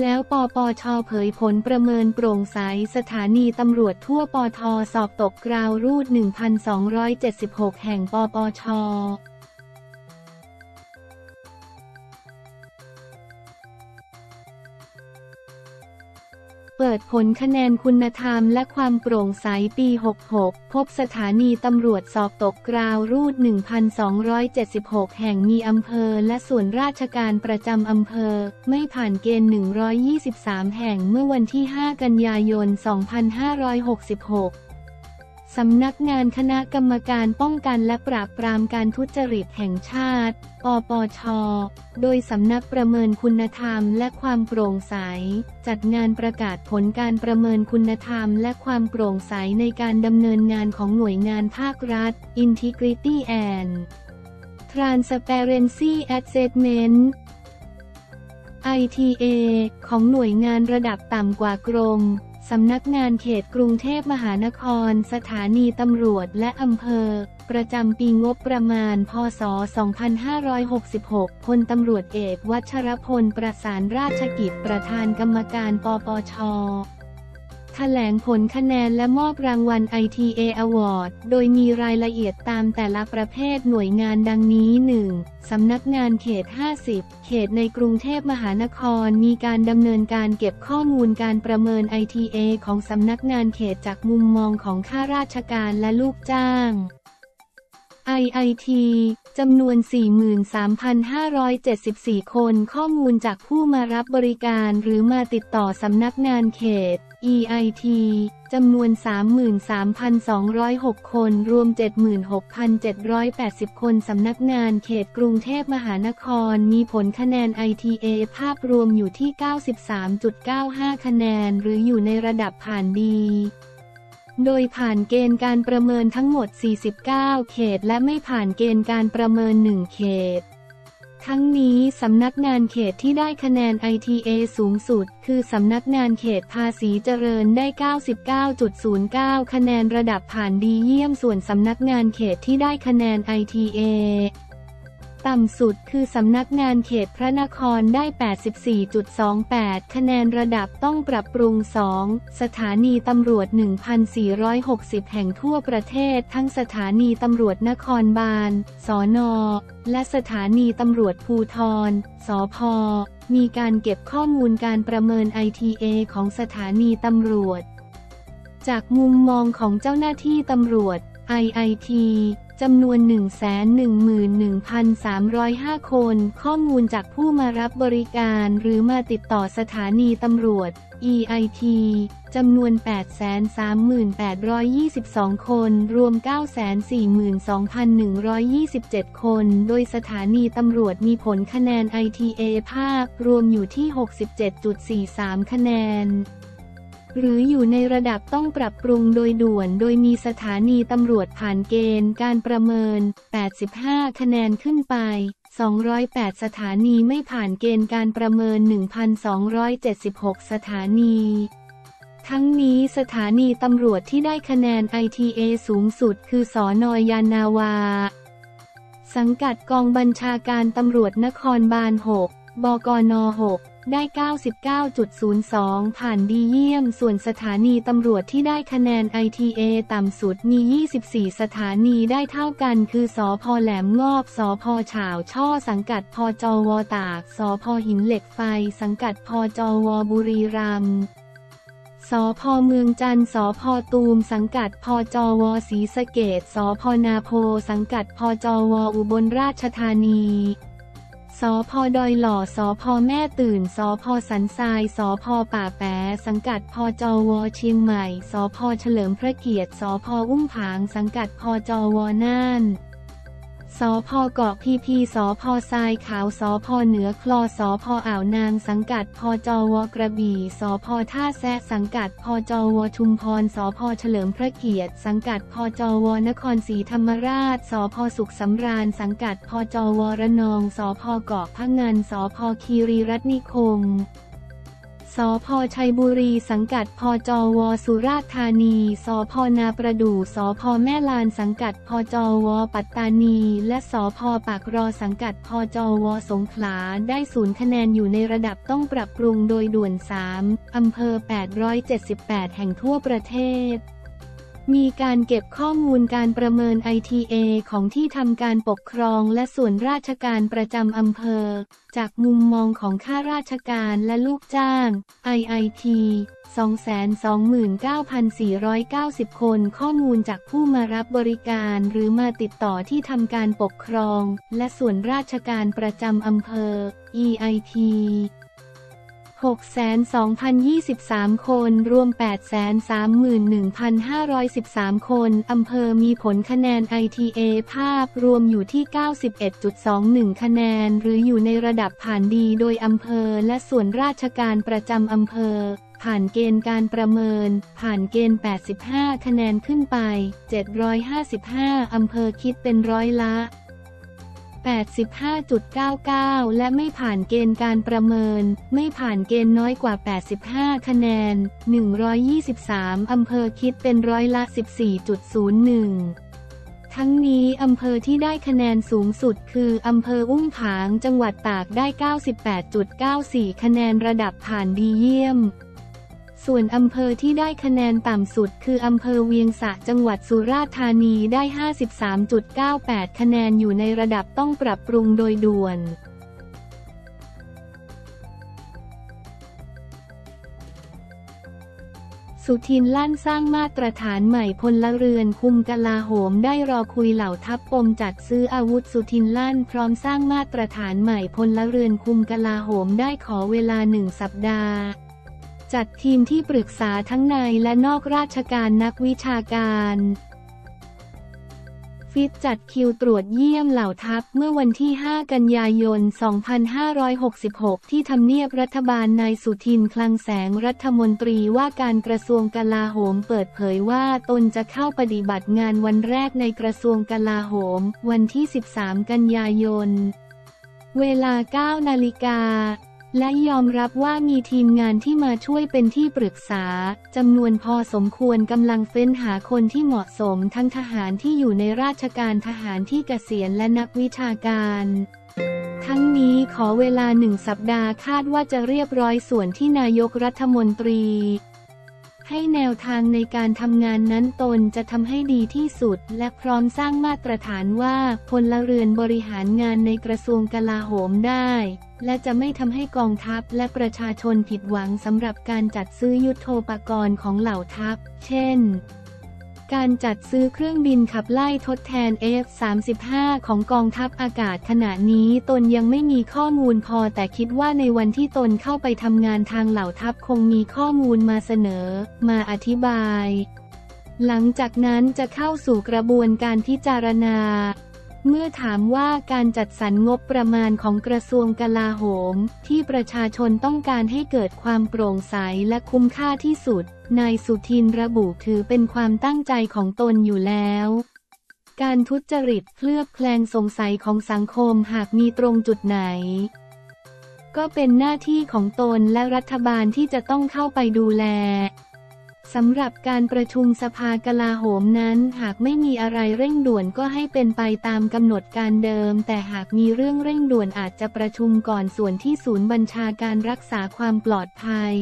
แล้วปปชเผยผลประเมินโปร่งใสสถานีตำรวจทั่วปทสอบตกกราวรูด 1,276 แห่งปปช เปิดผลคะแนนคุณธรรมและความโปร่งใสปี 66 พบสถานีตำรวจสอบตกกราวรูด 1,276 แห่งมีอำเภอและส่วนราชการประจำอำเภอ ไม่ผ่านเกณฑ์ 123 แห่งเมื่อวันที่ 5 กันยายน 2566 สำนักงานคณะกรรมการป้องกันและปราบปรามการทุจริตแห่งชาติปปช โดยสำนักประเมินคุณธรรมและความโปร่งใส จัดงานประกาศผลการประเมินคุณธรรมและความโปร่งใสในการดำเนินงานของหน่วยงานภาครัฐ Integrity and Transparency Assessment ITA ของหน่วยงานระดับต่ำกว่ากรม สำนักงานเขตกรุงเทพมหานคร สถานีตำรวจและอำเภอ ประจำปีงบประมาณ พศ 2566 พลตำรวจเอกวัชรพลประสานราชกิจประธานกรรมการปปช แถลงผลคะแนนและมอบรางวัล ITA Award โดยมีรายละเอียดตามแต่ละประเภทหน่วยงานดังนี้ 1. สำนักงานเขต 50 เขตในกรุงเทพมหานครมีการดำเนินการเก็บข้อมูลการประเมิน ITA ของสำนักงานเขตจากมุมมองของข้าราชการและลูกจ้าง IIT จำนวน 43,574 คน ข้อมูลจากผู้มารับบริการหรือมาติดต่อสำนักงานเขต EIT จำนวน 33,206 คน รวม 76,780 คน สำนักงานเขตกรุงเทพมหานคร มีผลคะแนน ITA ภาพรวมอยู่ที่ 93.95 คะแนน หรืออยู่ในระดับผ่านดี โดยผ่านเกณฑ์การประเมินทั้งหมด 49 เขต และไม่ผ่านเกณฑ์การประเมิน 1 เขต ทั้งนี้สำนักงานเขตที่ได้คะแนน ITA สูงสุด คือสำนักงานเขตภาษีเจริญได้ 99.09 คะแนนระดับผ่านดีเยี่ยมส่วนสำนักงานเขตที่ได้คะแนน ITA ต่ำสุดคือสำนักงานเขตพระนครได้ 84.28 คะแนนระดับต้องปรับปรุง 2 สถานีตำรวจ 1,460 แห่งทั่วประเทศ ทั้งสถานีตำรวจนครบาล สน และสถานีตำรวจภูทร สพ มีการเก็บข้อมูลการประเมิน ITA ของสถานีตำรวจ จากมุมมองของเจ้าหน้าที่ตำรวจ IIT จำนวน 111,305 คน ข้อมูลจากผู้มารับบริการหรือมาติดต่อสถานีตำรวจ EIT จำนวน 838,22 คน รวม 942,127 คน โดยสถานีตำรวจมีผลคะแนน ITA ภาพรวมอยู่ที่ 67.43 คะแนน หรืออยู่ในระดับต้องปรับปรุงโดยด่วน โดยมีสถานีตำรวจผ่านเกณฑ์การประเมิน 85 คะแนนขึ้นไป 208 สถานีไม่ผ่านเกณฑ์การประเมิน 1,276 สถานีทั้งนี้สถานีตำรวจที่ได้คะแนน ITA สูงสุดคือสอนอยานาวา สังกัดกองบัญชาการตำรวจนครบาล 6 บกน 6 ได้ 99.02 ผ่านดีเยี่ยม ส่วนสถานีตำรวจที่ได้คะแนน ITA ต่ำสุดมี 24 สถานีได้เท่ากันคือสอพอแหลมงอบสอพอฉาวช่อสังกัดพอจวตากสอพอหินเหล็กไฟ สังกัดพอจวบุรีรัมย์สพเมืองจันทร์สพตูม สังกัดพจวศรีสะเกดสพนาโพ สังกัดพจวอุบลราชธานี สพดอยหล่อสพแม่ตื่นสพสันทรายสพป่าแปสังกัดพจวเชียงใหม่สพเฉลิมพระเกียรติสพอุ้มผาง สังกัดพจวน่าน สพเกาะพีพีสพทรายขาวสพเหนือคลอสพอ่าวนางสังกัดพจวกระบี่สพท่าแซะสังกัดพจวชุมพรสพเฉลิมพระเกียรติ สังกัดพจวนครศรีธรรมราชสพสุขสำราญ สังกัดพจวระนองสพเกาะพะงันสพคีรีรัตนิคม สพชัยบุรี สังกัดพจว สุราษฎร์ธานี สพนาประดู่สพแม่ลาน สังกัดพจว ปัตตานี และสพปากรอสังกัดพจว สงขลา ได้ศูนย์คะแนนอยู่ในระดับต้องปรับปรุงโดยด่วน 3 อำเภอ 878 แห่งทั่วประเทศ มีการเก็บข้อมูลการประเมิน ITA ของที่ทำการปกครองและส่วนราชการประจำอำเภอ จากมุมมองของข้าราชการและลูกจ้าง IIT 229,490 คน ข้อมูลจากผู้มารับบริการหรือมาติดต่อที่ทำการปกครอง และส่วนราชการประจำอำเภอ EIT 6,2,023 คน รวม 831,513 คน อำเภอมีผลคะแนน ITA ภาพรวมอยู่ที่ 91.21 คะแนน หรืออยู่ในระดับผ่านดีโดยอำเภอและส่วนราชการประจำอำเภอ ผ่านเกณฑ์การประเมิน ผ่านเกณฑ์ 85 คะแนนขึ้นไป 755 อำเภอคิดเป็นร้อยละ 85.99 และไม่ผ่านเกณฑ์การประเมิน ไม่ผ่านเกณฑ์น้อยกว่า 85 คะแนน 123 อำเภอคิดเป็นร้อยละ 14.01ทั้งนี้อำเภอที่ได้คะแนนสูงสุดคือ อำเภออุ้มผางจังหวัดตากได้ 98.94 คะแนนระดับผ่านดีเยี่ยม ส่วนอำเภอที่ได้คะแนนต่ำสุดคืออำเภอเวียงสะจังหวัดสุราษฎร์ธานีได้ 53.98 คะแนนอยู่ในระดับต้องปรับปรุงโดยด่วนสุทินลั่นสร้างมาตรฐานใหม่พลเรือนคุมกลาโหมได้รอคุยเหล่าทัพปมจัดซื้ออาวุธสุทินลั่นพร้อมสร้างมาตรฐานใหม่พลเรือนคุมกลาโหมได้ขอเวลาหนึ่งสัปดาห์ จัดทีมที่ปรึกษาทั้งในและนอกราชการนักวิชาการฟิตจัดคิวตรวจเยี่ยมเหล่าทัพเมื่อวันที่ 5 กันยายน 2566 ที่ทำเนียบรัฐบาลนายสุทินคลังแสงรัฐมนตรีว่าการกระทรวงกลาโหมเปิดเผยว่าตนจะเข้าปฏิบัติงานวันแรกในกระทรวงกลาโหม วันที่ 13 กันยายน เวลา 9 นาฬิกา และยอมรับว่ามีทีมงานที่มาช่วยเป็นที่ปรึกษาจำนวนพอสมควรกำลังเฟ้นหาคนที่เหมาะสมทั้งทหารที่อยู่ในราชการทหารที่เกษียณและนักวิชาการทั้งนี้ขอเวลาหนึ่งสัปดาห์คาดว่าจะเรียบร้อยส่วนที่นายกรัฐมนตรี ให้แนวทางในการทำงานนั้นตนจะทำให้ดีที่สุด และพร้อมสร้างมาตรฐานว่าพลเรือนบริหารงานในกระทรวงกลาโหมได้ และจะไม่ทำให้กองทัพและประชาชนผิดหวังสำหรับการจัดซื้อยุทโธปกรณ์ของเหล่าทัพ เช่น การจัดซื้อเครื่องบินขับไล่ทดแทน F-35 ของกองทัพอากาศขณะนี้ตนยังไม่มีข้อมูลพอแต่คิดว่าในวันที่ตนเข้าไปทำงานทางเหล่าทัพคงมีข้อมูลมาเสนอ มาอธิบาย หลังจากนั้นจะเข้าสู่กระบวนการพิจารณา เมื่อถามว่าการจัดสรรงบประมาณของกระทรวงกลาโหม ที่ประชาชนต้องการให้เกิดความโปร่งใสและคุ้มค่าที่สุด นายสุทินระบุถือเป็นความตั้งใจของตนอยู่แล้วการทุจริตเคลือบแคลงสงสัยของสังคมหากมีตรงจุดไหน ก็เป็นหน้าที่ของตนและรัฐบาลที่จะต้องเข้าไปดูแล สำหรับการประชุมสภากลาโหมนั้น หากไม่มีอะไรเร่งด่วนก็ให้เป็นไปตามกำหนดการเดิม แต่หากมีเรื่องเร่งด่วนอาจจะประชุมก่อนส่วนที่ศูนย์บัญชาการรักษาความปลอดภัย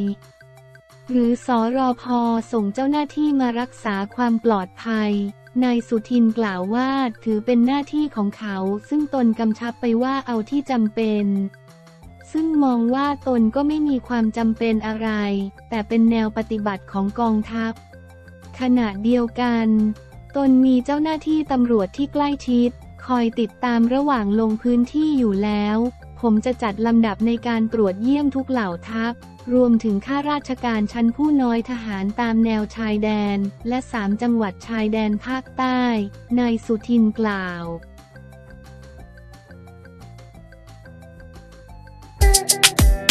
หรือสอรอพอส่งเจ้าหน้าที่มารักษาความปลอดภัยนายสุทินกล่าวว่าถือเป็นหน้าที่ของเขา ซึ่งตนกำชับไปว่าเอาที่จำเป็น ซึ่งมองว่าตนก็ไม่มีความจำเป็นอะไร แต่เป็นแนวปฏิบัติของกองทัพ ขณะเดียวกัน ตนมีเจ้าหน้าที่ตำรวจที่ใกล้ชิด คอยติดตามระหว่างลงพื้นที่อยู่แล้ว ผมจะจัดลำดับในการตรวจเยี่ยมทุกเหล่าทัพ รวมถึงข้าราชการชั้นผู้น้อยทหารตามแนวชายแดน และสามจังหวัดชายแดนภาคใต้ นายสุทินกล่าว Thank you.